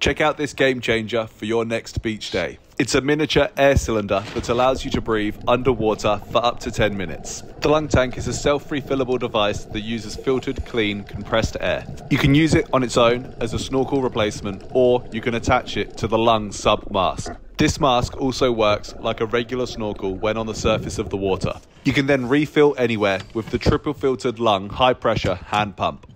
Check out this game changer for your next beach day. It's a miniature air cylinder that allows you to breathe underwater for up to 10 minutes. The lung tank is a self refillable device that uses filtered, clean, compressed air. You can use it on its own as a snorkel replacement, or you can attach it to the lung sub mask. This mask also works like a regular snorkel when on the surface of the water. You can then refill anywhere with the triple filtered lung high pressure hand pump.